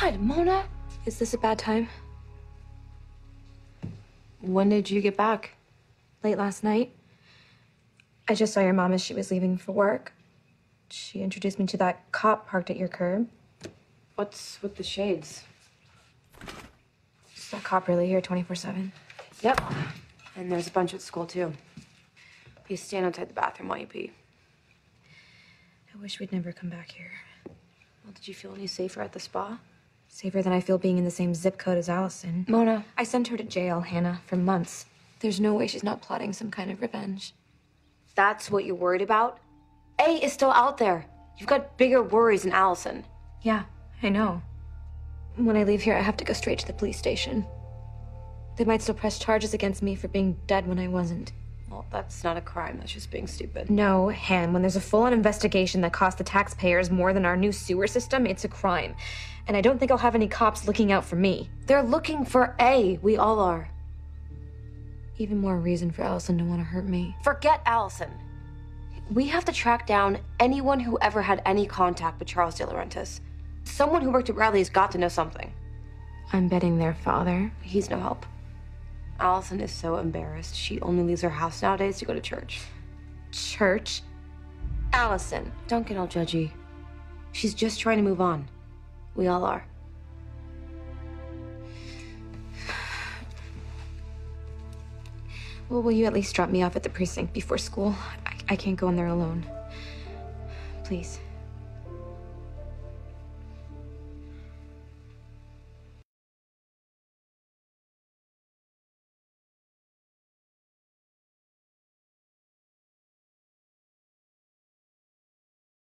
God, Mona. Is this a bad time? When did you get back? Late last night. I just saw your mom as she was leaving for work. She introduced me to that cop parked at your curb. What's with the shades? Is that cop really here 24 7? Yep. And there's a bunch at school, too. Please stand outside the bathroom while you pee. I wish we'd never come back here. Well, did you feel any safer at the spa? Safer than I feel being in the same zip code as Alison. Mona. I sent her to jail, Hanna, for months. There's no way she's not plotting some kind of revenge. That's what you're worried about? A is still out there. You've got bigger worries than Alison. Yeah, I know. When I leave here, I have to go straight to the police station. They might still press charges against me for being dead when I wasn't. Well, that's not a crime. That's just being stupid. No, Han, when there's a full on investigation that costs the taxpayers more than our new sewer system, it's a crime. And I don't think I'll have any cops looking out for me. They're looking for A. We all are. Even more reason for Alison to want to hurt me. Forget Alison. We have to track down anyone who ever had any contact with Charles DiLaurentis. Someone who worked at Radley's got to know something. I'm betting their father. He's no help. Alison is so embarrassed. She only leaves her house nowadays to go to church. Church? Alison, don't get all judgy. She's just trying to move on. We all are. Well, will you at least drop me off at the precinct before school? I, I can't go in there alone. Please.